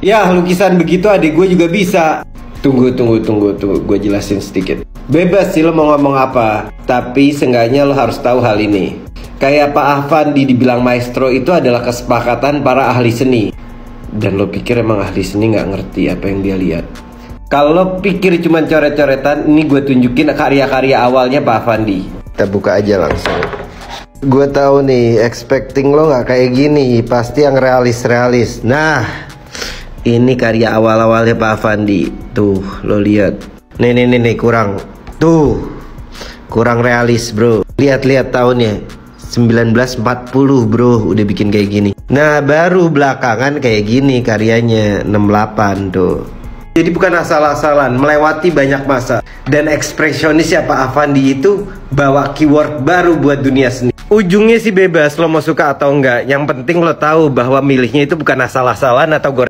Ya lukisan begitu adik gue juga bisa. Tunggu tunggu tunggu tunggu. Gue jelasin sedikit. Bebas sih lo mau ngomong apa Tapi seenggaknya lo harus tahu hal ini. Kayak Pak Afandi dibilang maestro itu adalah kesepakatan para ahli seni. Dan lo pikir emang ahli seni nggak ngerti apa yang dia lihat? Kalau lo pikir cuma coret-coretan Ini gue tunjukin karya-karya awalnya Pak Afandi. Kita buka aja langsung. Gue tahu nih, expecting lo nggak kayak gini, pasti yang realis-realis. Nah, ini karya awal-awalnya Pak Afandi. Tuh, lo lihat. Nih, nih, nih, nih, kurang. Tuh, kurang realis, bro. Lihat-lihat tahunnya. 1940 bro udah bikin kayak gini Nah baru belakangan kayak gini karyanya 68 tuh jadi bukan asal-asalan, melewati banyak masa. Dan ekspresionis ya Pak Avandi itu bawa keyword baru buat dunia seni. Ujungnya sih bebas lo mau suka atau enggak. Yang penting lo tahu bahwa milihnya itu bukan asal-asalan atau goreng.